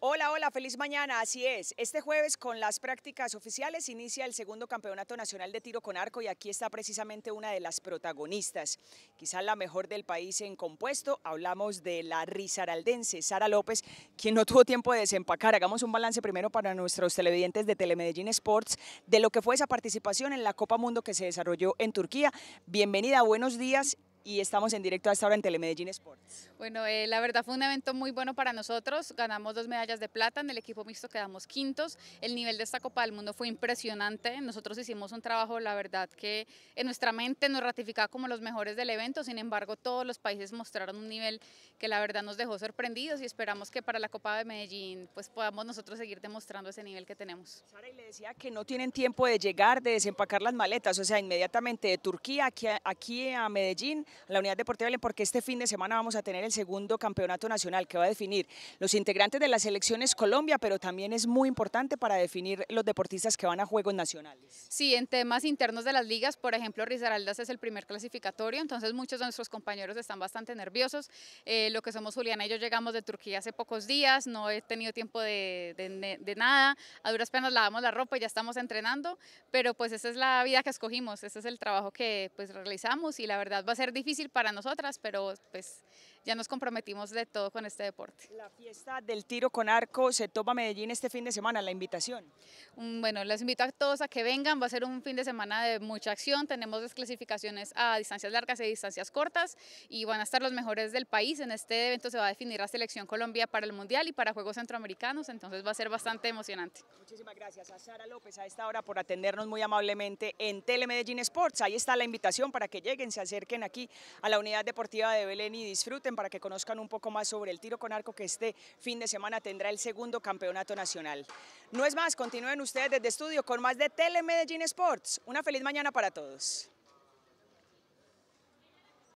Hola, hola, feliz mañana, así es. Este jueves con las prácticas oficiales inicia el segundo Campeonato Nacional de Tiro con Arco y aquí está precisamente una de las protagonistas, quizá la mejor del país en compuesto. Hablamos de la risaraldense Sara López, quien no tuvo tiempo de desempacar. Hagamos un balance primero para nuestros televidentes de Telemedellín Sports de lo que fue esa participación en la Copa Mundo que se desarrolló en Turquía. Bienvenida, buenos días y estamos en directo a esta hora en Telemedellín Sports. Bueno, eh, la verdad fue un evento muy bueno para nosotros, ganamos dos medallas de plata, en el equipo mixto quedamos quintos, el nivel de esta Copa del Mundo fue impresionante, nosotros hicimos un trabajo, la verdad que en nuestra mente nos ratificaba como los mejores del evento, sin embargo todos los países mostraron un nivel que la verdad nos dejó sorprendidos y esperamos que para la Copa de Medellín pues podamos nosotros seguir demostrando ese nivel que tenemos. Sara, y le decía que no tienen tiempo de llegar, de desempacar las maletas, o sea, inmediatamente de Turquía aquí aquí a Medellín, la Unidad Deportiva porque este fin de semana vamos a tener el segundo campeonato nacional que va a definir los integrantes de las selecciones Colombia, pero también es muy importante para definir los deportistas que van a Juegos Nacionales. Sí, en temas internos de las ligas, por ejemplo, Risaraldas es el primer clasificatorio, entonces muchos de nuestros compañeros están bastante nerviosos. Eh, lo que somos Juliana y yo llegamos de Turquía hace pocos días, no he tenido tiempo de, de nada, a duras penas lavamos la ropa y ya estamos entrenando, pero pues esa es la vida que escogimos, ese es el trabajo que pues realizamos y la verdad va a ser difícil para nosotras, pero pues ya nos comprometimos de todo con este deporte. La fiesta del tiro con arco se toma Medellín este fin de semana, la invitación. Bueno, les invito a todos a que vengan, va a ser un fin de semana de mucha acción, tenemos desclasificaciones a distancias largas y distancias cortas y van a estar los mejores del país. En este evento se va a definir la selección Colombia para el Mundial y para Juegos Centroamericanos, entonces va a ser bastante emocionante. Muchísimas gracias a Sara López a esta hora por atendernos muy amablemente en Telemedellín Sports. Ahí está la invitación para que lleguen, se acerquen aquí a la unidad deportiva de Belén y disfruten para que conozcan un poco más sobre el tiro con arco que este fin de semana tendrá el segundo campeonato nacional. No es más, continúen ustedes desde estudio con más de Telemedellín Sports. Una feliz mañana para todos.